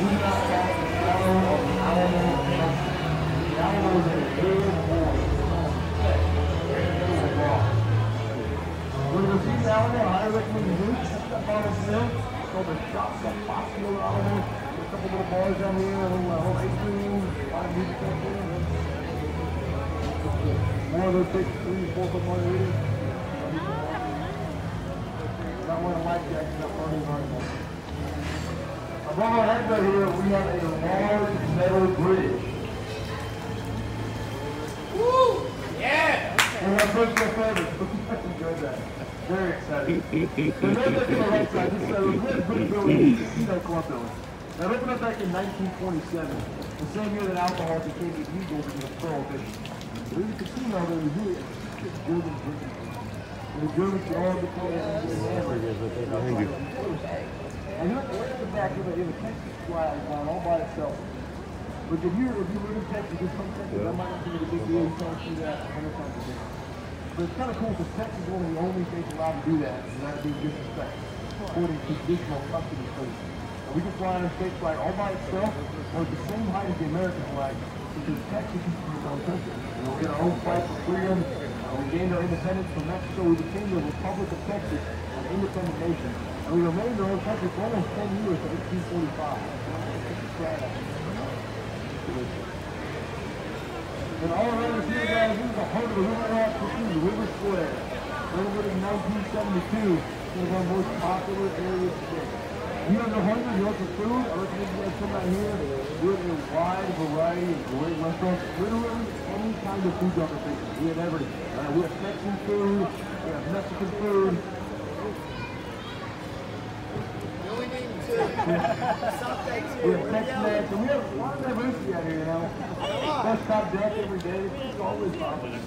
not cast of the Alamo Country. The Alamo is a big boy. When you see the Alamo, I recommend you do. Step on the hill. It's called the Shops of Boston Alamo. A couple little bars down here, a little, little ice cream, live music out there. More of those big three, four foot margaritas. Not one of life jackets up front of our Above our heads right here, we have a large metal bridge. Woo! Yeah! And our personal favorite. Enjoyed that. Very excited. the note that's on the right side, this uh, red brick building is the Casino Club building. Now, it opened up back in 1927, the same year that alcohol became illegal because of prohibition. There was a casino that was really a German drinking And the Germans could all deploy it and get hammered. And look, look the back of it, in a Texas flag on all by itself. But if you if you live in Texas, you're from Texas, that might not seem like a big deal. You can't see that a hundred times a day. But it's kind of cool because Texas is one of the only states allowed to do that without being disrespect, according to traditional custody code. And we can fly in a state flag all by itself, or at the same height as the American flag, because Texas is its own country. We had our own fight for freedom. Uh, we gained our independence from Mexico. We became the Republic of Texas, an independent nation. And we remained in our country for almost 10 years, to 1845. It's a sad and all around here, guys, this is the heart of the River Rock Casino, River Square. Renovated in 1972, one of our most popular areas today. You have the hunger, you want some food, I recommend you guys come out here. We have a wide variety of great restaurants, literally any kind of food opportunity. We have everything. Uh, we have Mexican food, we have Mexican food, You only need we have Tex-Mex, and we have a lot of diversity out here, you know. Best top deck every day, it's always popular.